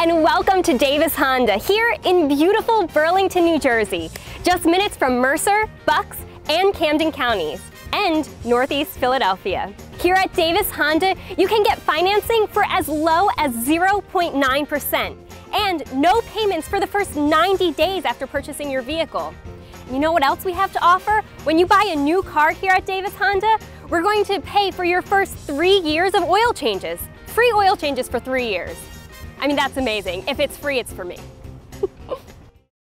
and welcome to Davis Honda here in beautiful Burlington, New Jersey. Just minutes from Mercer, Bucks, and Camden counties, and Northeast Philadelphia. Here at Davis Honda, you can get financing for as low as 0.9% and no payments for the first 90 days after purchasing your vehicle. You know what else we have to offer? When you buy a new car here at Davis Honda, we're going to pay for your first three years of oil changes. Free oil changes for three years. I mean, that's amazing. If it's free, it's for me.